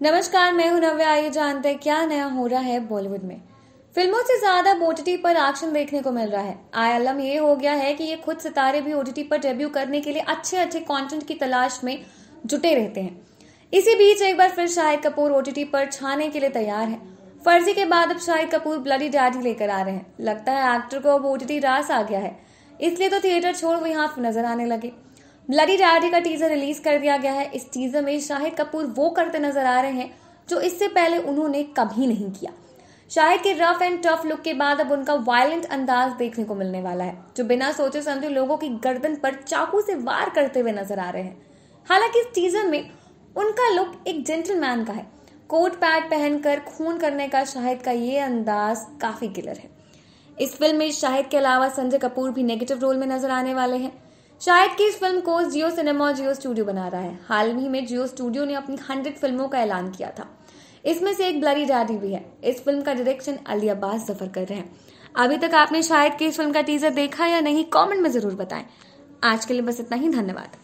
नमस्कार, मैं हूँ नव्या। आइए जानते हैं क्या नया हो रहा है बॉलीवुड में। फ़िल्मों से ज़्यादा ओटीटी पर एक्शन देखने को मिल रहा है। आलम ये हो गया है कि ये खुद सितारे भी ओटीटी पर डेब्यू करने के लिए अच्छे अच्छे कंटेंट की तलाश में जुटे रहते हैं। इसी बीच एक बार फिर शाहिद कपूर ओटीटी पर छाने के लिए तैयार है। फर्जी के बाद अब शाहिद कपूर ब्लडी डैडी लेकर आ रहे हैं। लगता है एक्टर को अब ओटीटी रास आ गया है। इसलिए तो थिएटर छोड़ वो यहाँ नज़र आने लगे। ब्लडी डैडी का टीजर रिलीज़ कर दिया गया है। इस टीजर में शाहिद कपूर वो करते नज़र आ रहे हैं, जो इससे पहले उन्होंने कभी नहीं किया। शाहिद के रफ एंड टफ लुक के बाद अब उनका वायलेंट अंदाज देखने को मिलने वाला है, जो बिना सोचे समझे लोगों की गर्दन पर चाकू से वार करते हुए नज़र आ रहे हैं। हालाँकि इस टीजर में उनका लुक एक जेंटलमैन का है। कोट पैड पहनकर खून करने का शाहिद का ये अंदाज काफ़ी किलर है। इस फ़िल्म में शाहिद के अलावा संजय कपूर भी नेगेटिव रोल में नज़र आने वाले हैं। शायद की इस फ़िल्म को जियो सिनेमा और जियो स्टूडियो बना रहा है। हाल ही में जियो स्टूडियो ने अपनी हंड्रेड फ़िल्मों का ऐलान किया था। इसमें से एक ब्लरी डैडी भी है। इस फ़िल्म का डायरेक्शन अली अब्बास ज़फ़र कर रहे हैं। अभी तक आपने शायद की इस फ़िल्म का टीजर देखा या नहीं, कमेंट में ज़रूर बताएँ। आज के लिए बस इतना ही, धन्यवाद।